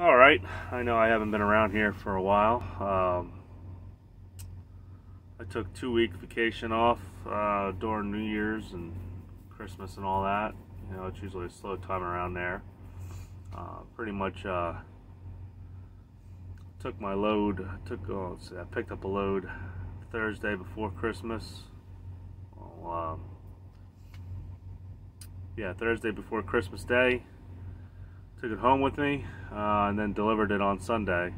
All right, I know I haven't been around here for a while. Um, I took two week vacation off uh, during New Year's and Christmas and all that. You know, it's usually a slow time around there. Uh, pretty much uh, took my load. Took oh, see, I picked up a load Thursday before Christmas. Well, um, yeah, Thursday before Christmas Day. Took it home with me uh, and then delivered it on Sunday.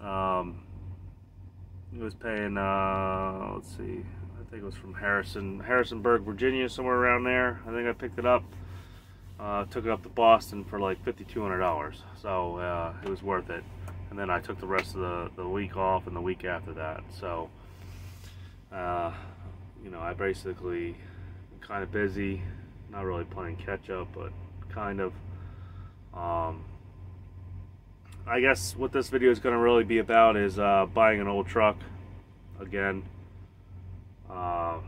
Um, it was paying, uh, let's see, I think it was from Harrison, Harrisonburg, Virginia, somewhere around there. I think I picked it up. Uh, took it up to Boston for like $5,200. So uh, it was worth it. And then I took the rest of the, the week off and the week after that. So, uh, you know, I basically kind of busy, not really playing catch up, but kind of. Um, I guess what this video is going to really be about is uh, buying an old truck again. Uh,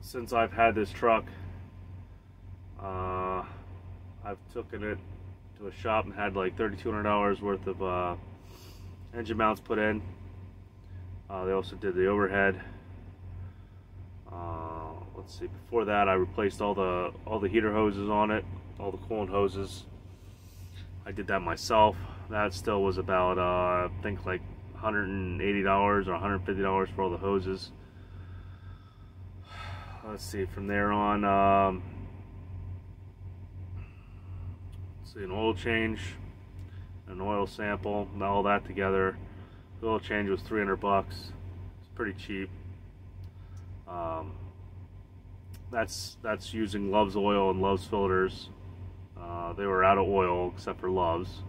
since I've had this truck, uh, I've taken it to a shop and had like $3,200 worth of uh, engine mounts put in. Uh, they also did the overhead. Uh, let's see. Before that, I replaced all the all the heater hoses on it, all the coolant hoses. I did that myself. That still was about, uh, I think like $180 or $150 for all the hoses. Let's see, from there on, um, see, an oil change, an oil sample, all that together. The oil change was 300 bucks. It's pretty cheap. Um, that's that's using Love's oil and Love's filters. Uh, they were out of oil except for Love's.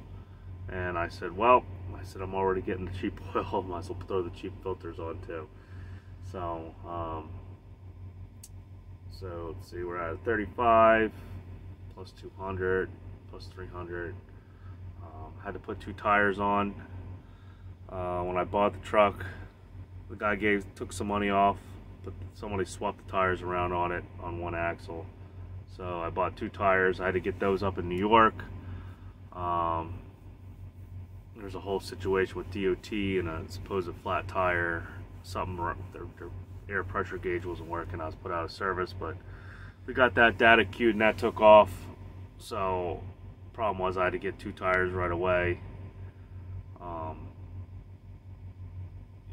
And I said, well, I said, I'm already getting the cheap oil. Might as well throw the cheap filters on too. So, um, so let's see, we're at 35 plus 200 plus 300. Um, had to put two tires on. Uh, when I bought the truck, the guy gave took some money off, but somebody swapped the tires around on it on one axle. So I bought two tires. I had to get those up in New York. Um, there's a whole situation with DOT and a supposed flat tire. Something, their, their air pressure gauge wasn't working. I was put out of service, but we got that data queued and that took off. So problem was I had to get two tires right away. Um,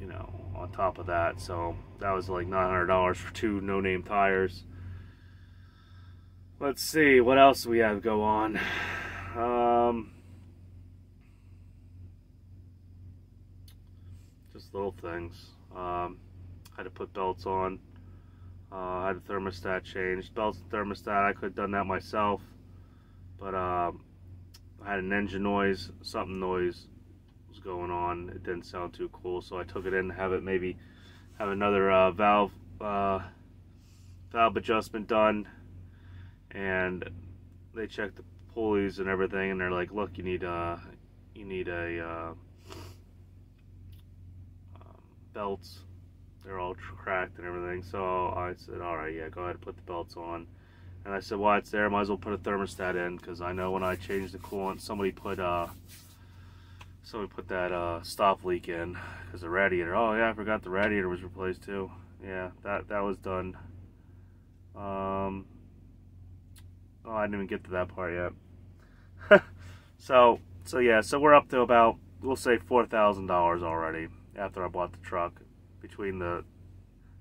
you know, on top of that. So that was like $900 for two no-name tires. Let's see, what else we have go on? Um, just little things. Um, had to put belts on. Uh, had a thermostat changed. Belts and thermostat, I could have done that myself. But um, I had an engine noise, something noise going on. It didn't sound too cool, so I took it in to have it maybe have another uh, valve uh, valve adjustment done. And they checked the pulleys and everything and they're like look you need a you need a uh, um, belts. They're all cracked and everything. So I said all right yeah go ahead and put the belts on. And I said well it's there. Might as well put a thermostat in because I know when I changed the coolant somebody put uh somebody put that uh, stop leak in because the radiator oh yeah I forgot the radiator was replaced too yeah that that was done um Oh, I didn't even get to that part yet. so, so yeah, so we're up to about, we'll say $4,000 already after I bought the truck. Between the,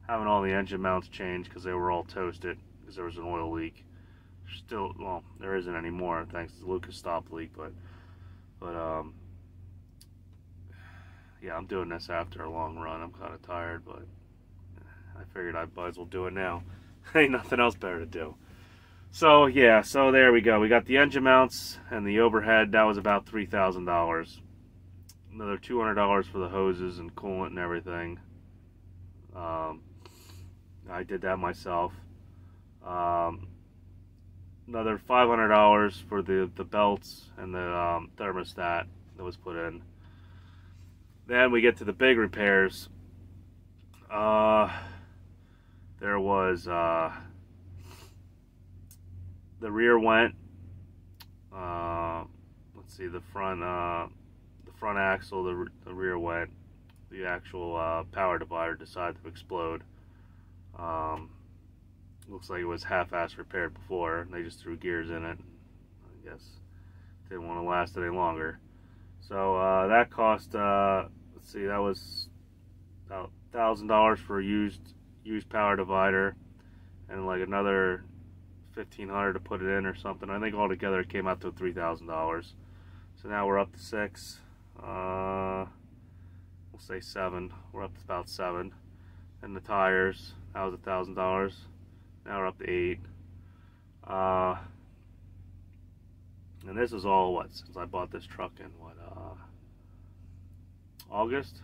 having all the engine mounts changed because they were all toasted because there was an oil leak. Still, well, there isn't anymore thanks to Lucas stop leak, but, but, um, yeah, I'm doing this after a long run. I'm kind of tired, but I figured I might as well do it now. Ain't nothing else better to do. So yeah, so there we go. We got the engine mounts and the overhead. That was about three thousand dollars. Another two hundred dollars for the hoses and coolant and everything. Um, I did that myself. Um, another five hundred dollars for the the belts and the um, thermostat that was put in. Then we get to the big repairs. Uh, there was. Uh, the rear went. Uh, let's see the front uh, the front axle the, the rear went the actual uh, power divider decided to explode um, looks like it was half-ass repaired before they just threw gears in it I guess didn't want to last any longer so uh, that cost uh, let's see that was about thousand dollars for a used used power divider and like another fifteen hundred to put it in or something. I think altogether it came out to three thousand dollars. So now we're up to six. Uh, we'll say seven. We're up to about seven. And the tires, that was a thousand dollars. Now we're up to eight. Uh, and this is all what since I bought this truck in August.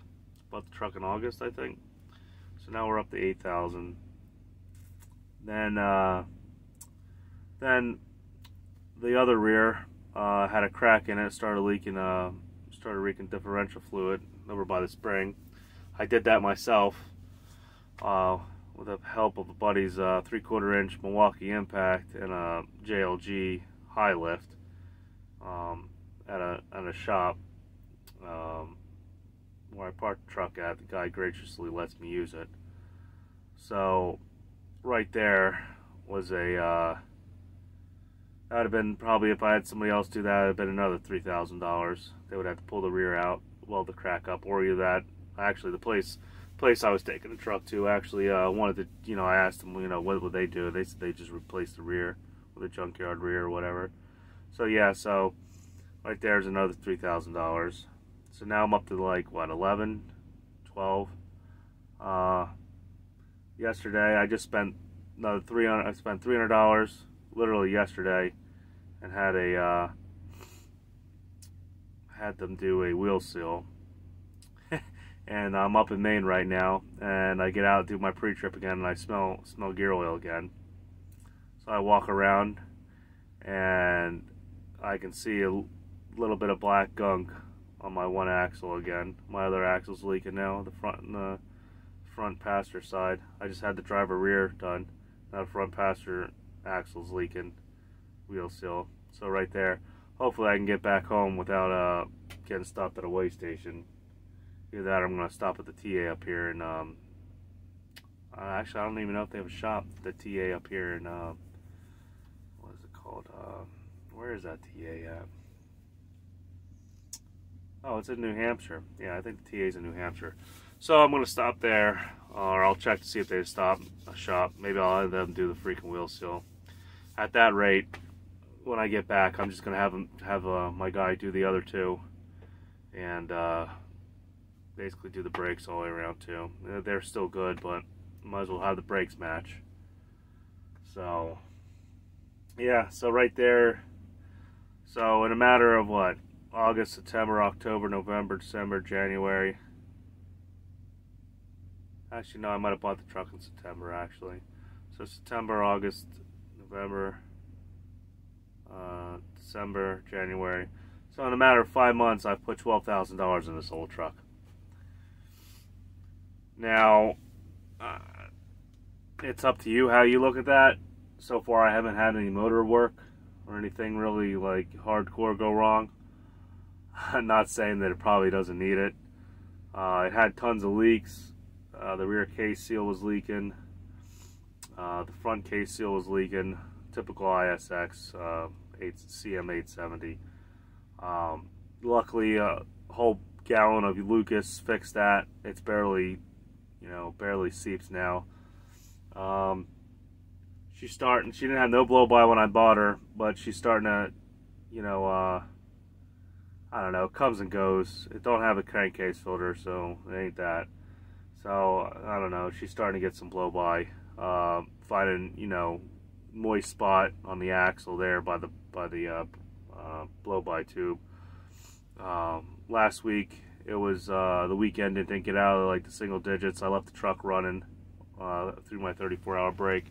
Bought the truck in August, I think. So now we're up to eight thousand. Then. Uh, then the other rear uh, had a crack in it, started leaking, uh, started leaking differential fluid over by the spring. I did that myself uh, with the help of a buddy's uh, three-quarter inch Milwaukee Impact and a JLG high lift um, at a at a shop um, where I parked the truck at. The guy graciously lets me use it. So right there was a uh, that would have been probably if I had somebody else do that, it would have been another three thousand dollars. They would have to pull the rear out, weld the crack up, or either that. Actually, the place place I was taking the truck to actually uh, wanted to, you know, I asked them, you know, what would they do? They said they just replace the rear with a junkyard rear or whatever. So yeah, so right there's another three thousand dollars. So now I'm up to like what 11, 12. Uh, yesterday I just spent another three hundred. I spent three hundred dollars literally yesterday and had a uh, had them do a wheel seal. and I'm up in Maine right now, and I get out do my pre-trip again, and I smell smell gear oil again. So I walk around, and I can see a little bit of black gunk on my one axle again. My other axle's leaking now, the front and the front passenger side. I just had the driver rear done. Now the front passenger axle's leaking wheel seal so right there hopefully I can get back home without uh, getting stopped at a weigh station either that I'm gonna stop at the TA up here and um, uh, actually I don't even know if they have a shop the TA up here in uh, what is it called uh, where is that TA at oh it's in New Hampshire yeah I think the TA is in New Hampshire so I'm gonna stop there or I'll check to see if they stop a shop maybe I'll let them do the freaking wheel seal at that rate, when I get back, I'm just gonna have them, have uh, my guy do the other two, and uh, basically do the brakes all the way around too. They're still good, but might as well have the brakes match. So, yeah. So right there. So in a matter of what, August, September, October, November, December, January. Actually, no, I might have bought the truck in September. Actually, so September, August, November, uh, December, January. So in a matter of five months, I've put $12,000 in this old truck. Now, uh, it's up to you how you look at that. So far, I haven't had any motor work or anything really like hardcore go wrong. I'm not saying that it probably doesn't need it. Uh, it had tons of leaks. Uh, the rear case seal was leaking. Uh, the front case seal was leaking, typical ISX uh, 8, CM870. Um, luckily, a whole gallon of Lucas fixed that. It's barely, you know, barely seeps now. Um, she's starting, she didn't have no blow by when I bought her, but she's starting to, you know, uh, I don't know, comes and goes. It don't have a crankcase filter, so it ain't that. So, I don't know, she's starting to get some blow by uh, finding you know moist spot on the axle there by the by the uh, uh, blow by tube. Um, last week it was uh, the weekend didn't get out of like the single digits. I left the truck running uh, through my 34 hour break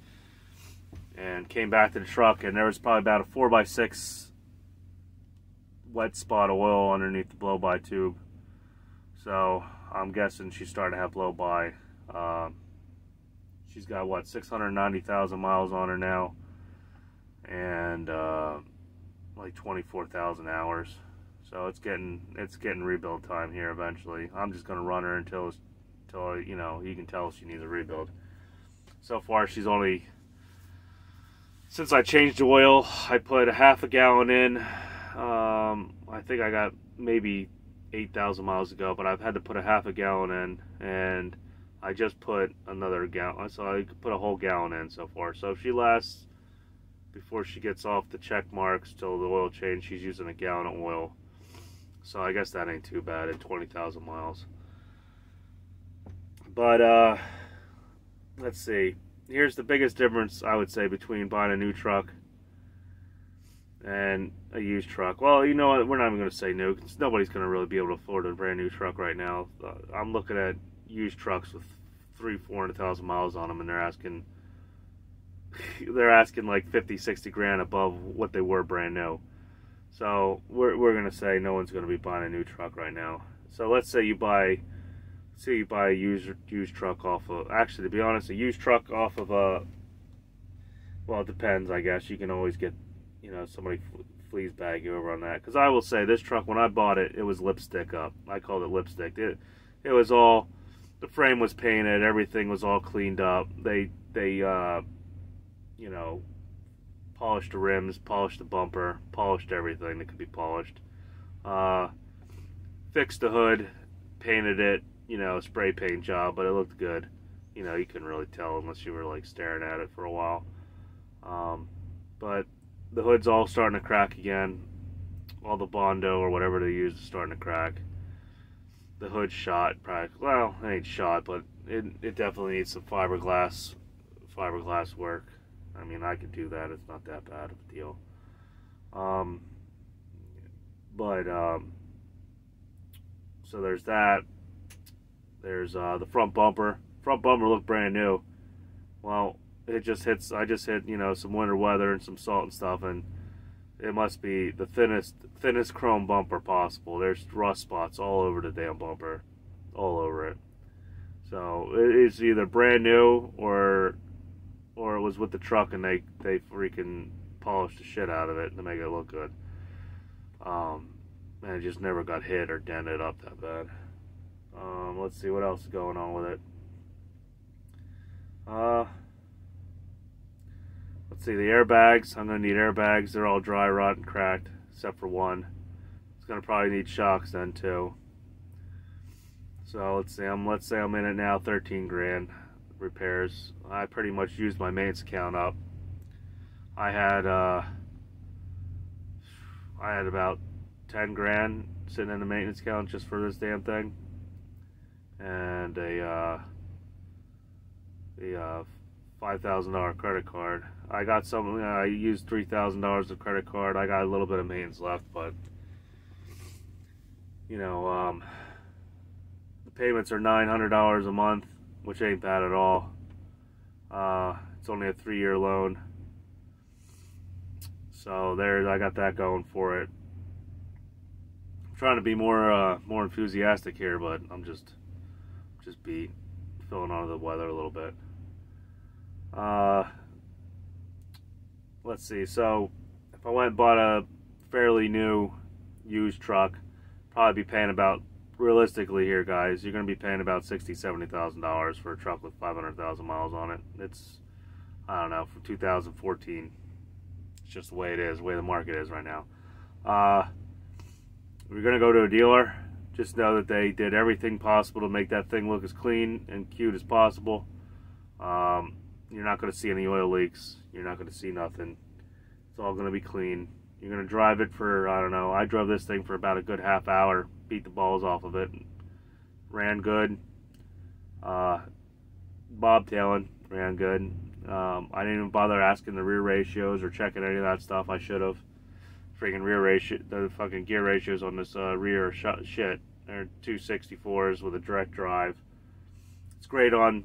and came back to the truck and there was probably about a 4x6 wet spot of oil underneath the blow by tube. So I'm guessing she's starting to have blow by. Uh, she's got what 690,000 miles on her now and uh, like 24,000 hours So it's getting it's getting rebuild time here eventually. I'm just gonna run her until until you know you can tell she needs a rebuild. So far she's only since I changed the oil, I put a half a gallon in. Um, I think I got maybe 8,000 miles ago, but I've had to put a half a gallon in, and I just put another gallon, so I put a whole gallon in so far. So if she lasts before she gets off the check marks till the oil change, she's using a gallon of oil. So I guess that ain't too bad at 20,000 miles. But, uh, let's see. Here's the biggest difference, I would say, between buying a new truck and a used truck. Well, you know what? We're not even going to say new because nobody's going to really be able to afford a brand new truck right now. Uh, I'm looking at used trucks with three, four hundred thousand miles on them, and they're asking they're asking like 50, 60 grand above what they were brand new. So we're we're going to say no one's going to be buying a new truck right now. So let's say you buy say you buy a used used truck off of actually to be honest a used truck off of a well it depends I guess you can always get you know somebody fleas bag you over on that. Because I will say this truck when I bought it it was lipstick up. I called it lipstick. It it was all the frame was painted everything was all cleaned up. They they uh you know polished the rims polished the bumper polished everything that could be polished. Uh fixed the hood painted it you know, spray paint job, but it looked good. You know, you couldn't really tell unless you were like staring at it for a while. Um, but the hood's all starting to crack again. All the Bondo or whatever they use is starting to crack. The hood shot, probably. Well, it ain't shot, but it it definitely needs some fiberglass fiberglass work. I mean, I could do that. It's not that bad of a deal. Um, but um, so there's that. There's uh, the front bumper. Front bumper looked brand new. Well, it just hits. I just hit you know some winter weather and some salt and stuff, and it must be the thinnest thinnest chrome bumper possible. There's rust spots all over the damn bumper, all over it. So it's either brand new or or it was with the truck and they they freaking polished the shit out of it to make it look good. Um, and it just never got hit or dented up that bad. Um, let's see what else is going on with it. Uh, let's see the airbags. I'm gonna need airbags. They're all dry, rotten, cracked, except for one. It's gonna probably need shocks then too. So let's see. I'm let's say I'm in it now. 13 grand repairs. I pretty much used my maintenance account up. I had uh, I had about 10 grand sitting in the maintenance account just for this damn thing and a uh, the uh, five thousand dollar credit card. I got some. I used three thousand dollars of credit card. I got a little bit of maintenance left, but you know, um, the payments are nine hundred dollars a month, which ain't bad at all. Uh, it's only a three year loan, so there. I got that going for it. I'm trying to be more uh, more enthusiastic here, but I'm just just be filling on the weather a little bit. Uh, let's see. So if I went and bought a fairly new used truck, probably be paying about realistically here, guys. You're going to be paying about sixty, seventy thousand dollars for a truck with five hundred thousand miles on it. It's I don't know from 2014. It's just the way it is, the way the market is right now. Uh, we're going to go to a dealer just know that they did everything possible to make that thing look as clean and cute as possible. Um, you're not going to see any oil leaks. You're not going to see nothing. It's all going to be clean. You're going to drive it for, I don't know, I drove this thing for about a good half hour, beat the balls off of it, ran good. Uh, bobtailing, ran good. Um, I didn't even bother asking the rear ratios or checking any of that stuff. I should have. Freaking rear ratio, the fucking gear ratios on this uh, rear sh shit. They're 264s with a direct drive. It's great on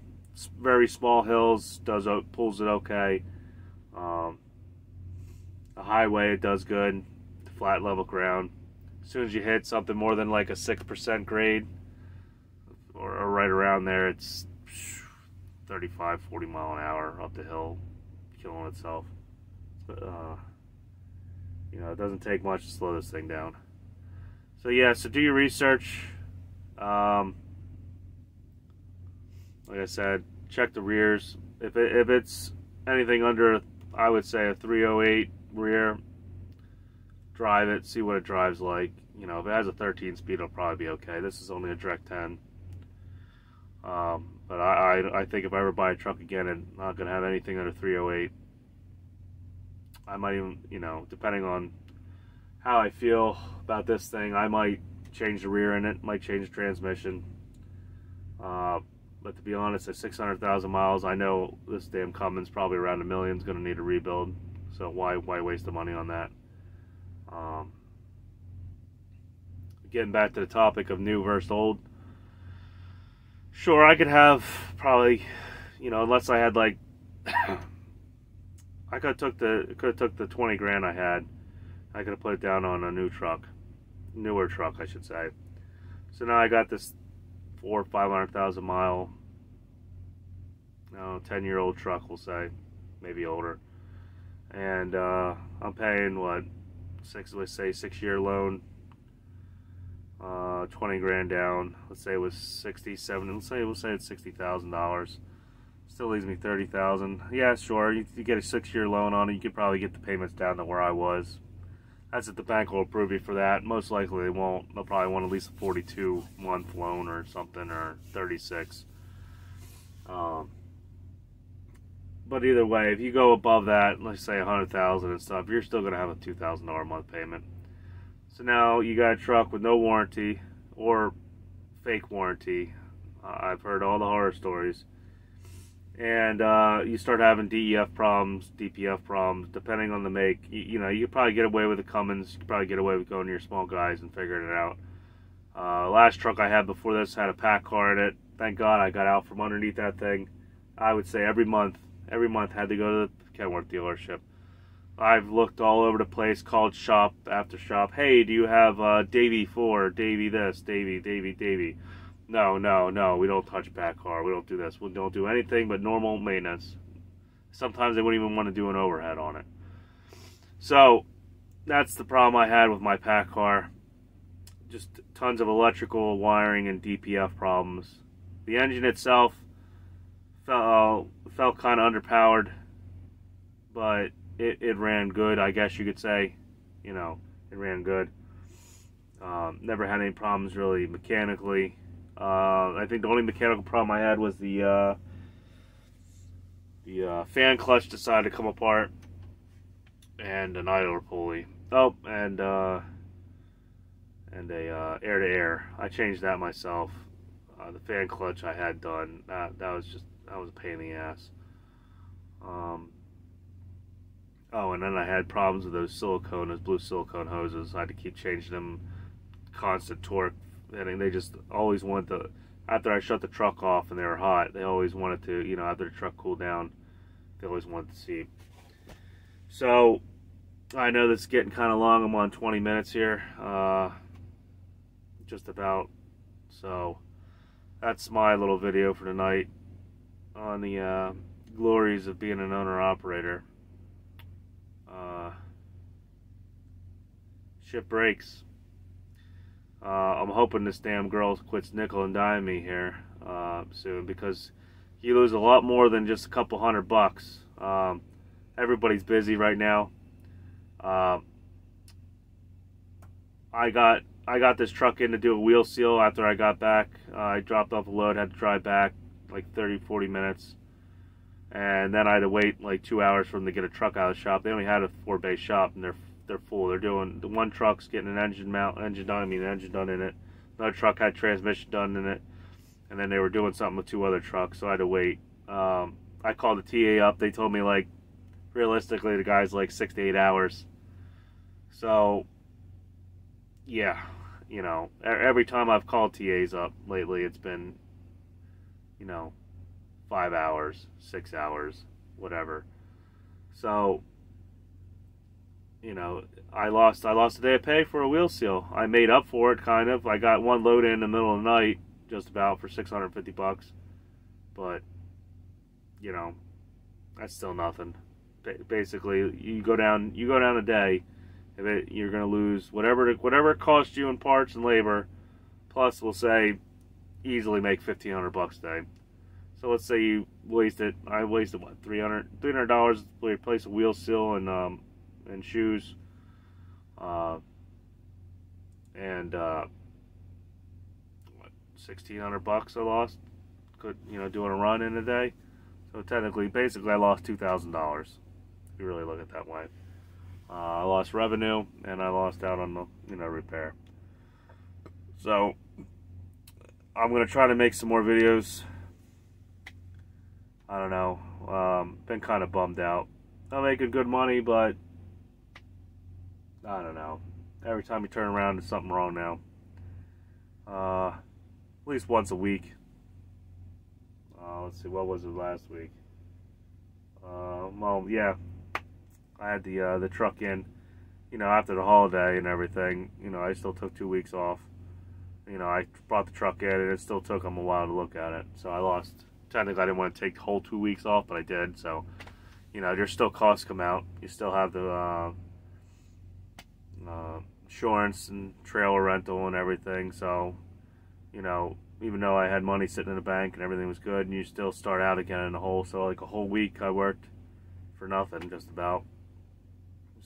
very small hills. Does pulls it okay. Um, the highway it does good. Flat level ground. As soon as you hit something more than like a six percent grade, or, or, right around there, it's 35, 40 mile an hour up the hill, killing itself. Uh, you know, it doesn't take much to slow this thing down. So yeah, so do your research. Um, like I said, check the rears. If it, if it's anything under, I would say a 308 rear, drive it, see what it drives like. You know, if it has a 13 speed, it'll probably be okay. This is only a direct 10. Um, but I, I, I think if I ever buy a truck again and not going to have anything under 308, I might even, you know, depending on how I feel about this thing, I might change the rear in it, might change the transmission. Uh, but to be honest, at 600,000 miles, I know this damn Cummins probably around a million is going to need a rebuild. So why why waste the money on that? Um, getting back to the topic of new versus old. Sure, I could have probably, you know, unless I had like, I could have took the could have took the 20 grand I had. I could have put it down on a new truck, newer truck, I should say. So now I got this four or five hundred thousand mile, no, ten year old truck, we'll say, maybe older, and uh, I'm paying what six, let's say six year loan, uh, twenty grand down. Let's say it was sixty, seventy. Let's say we'll say it's sixty thousand dollars. Still leaves me thirty thousand. Yeah, sure. You, you get a six year loan on it. You could probably get the payments down to where I was that's if the bank will approve you for that. Most likely they won't. They'll probably want at least a 42 month loan or something or 36. Um, but either way, if you go above that, let's say 100,000 and stuff, you're still going to have a $2,000 a month payment. So now you got a truck with no warranty or fake warranty. Uh, I've heard all the horror stories and uh, you start having DEF problems, DPF problems, depending on the make. You, you, know, you probably get away with the Cummins. You could probably get away with going to your small guys and figuring it out. Uh, last truck I had before this had a PACCAR in it. Thank God I got out from underneath that thing. I would say every month, every month had to go to the Kenworth dealership. I've looked all over the place, called shop after shop. Hey, do you have uh, DAVIE 4, DAVIE this, DAVIE, DAVIE, DAVIE? No, no, no. We don't touch PACCAR. We don't do this. We don't do anything but normal maintenance. Sometimes they wouldn't even want to do an overhead on it. So that's the problem I had with my PACCAR. Just tons of electrical wiring and DPF problems. The engine itself felt uh, felt kind of underpowered, but it, it ran good. I guess you could say, you know, it ran good. Um, never had any problems really mechanically. Uh, I think the only mechanical problem I had was the uh, the uh, fan clutch decided to come apart and an idler pulley. Oh, and uh, and a air to air. I changed that myself. Uh, the fan clutch I had done. That that was just that was a pain in the ass. Um, oh, and then I had problems with those silicone, those blue silicone hoses. I had to keep changing them, constant torque and they just always wanted to. After I shut the truck off and they were hot, they always wanted to, you know, after the truck cooled down, they always wanted to see. So I know this is getting kind of long. I'm on 20 minutes here, uh, just about. So that's my little video for tonight on the uh, glories of being an owner operator. Uh, ship breaks. Uh, I'm hoping this damn girl quits nickel and dime me here uh, soon because you lose a lot more than just a couple hundred bucks. Um, everybody's busy right now. Uh, I got I got this truck in to do a wheel seal after I got back. Uh, I dropped off a load, had to drive back like 30, 40 minutes. And then I had to wait like two hours for them to get a truck out of the shop. They only had a four bay shop and they're they're full. They're doing the one truck's getting an engine mount, engine done. I mean, engine done in it. Another truck had transmission done in it, and then they were doing something with two other trucks, so I had to wait. Um, I called the TA up. They told me like, realistically, the guy's like six to eight hours. So, yeah, you know, every time I've called TAs up lately, it's been, you know, five hours, six hours, whatever. So you know, I lost I lost a day of pay for a wheel seal. I made up for it kind of. I got one load in the middle of the night, just about for 650 bucks. But you know, that's still nothing. Basically, you go down you go down a day, if it, you're going to lose whatever whatever it costs you in parts and labor, plus we'll say easily make fifteen hundred bucks a day. So let's say you wasted I wasted what 300 dollars to replace a wheel seal and um, and shoes, uh, and uh, what sixteen hundred bucks I lost. Could you know doing a run in a day? So technically, basically, I lost two thousand dollars. If you really look at that way. Uh, I lost revenue and I lost out on the you know repair. So I'm gonna try to make some more videos. I don't know. Um, been kind of bummed out. I'm making good money, but I don't know. Every time you turn around, there's something wrong now. Uh, at least once a week. Uh, let's see, what was it last week? Uh, well, yeah, I had the uh, the truck in, you know, after the holiday and everything. You know, I still took two weeks off. You know, I brought the truck in, and it still took them a while to look at it. So I lost. Technically, I didn't want to take the whole two weeks off, but I did. So, you know, there's still costs come out. You still have the uh, insurance and trailer rental and everything. So, you know, even though I had money sitting in the bank and everything was good, and you still start out again in the hole. So, like a whole week, I worked for nothing, just about.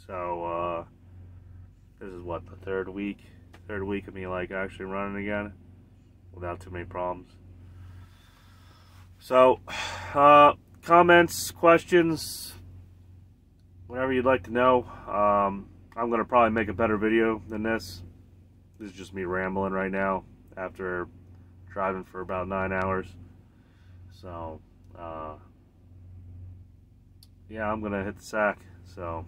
So uh, this is what the third week, third week of me like actually running again without too many problems. So uh, comments, questions, whatever you'd like to know. Um, I'm gonna probably make a better video than this. This is just me rambling right now after driving for about nine hours. So uh, yeah, I'm gonna hit the sack. So.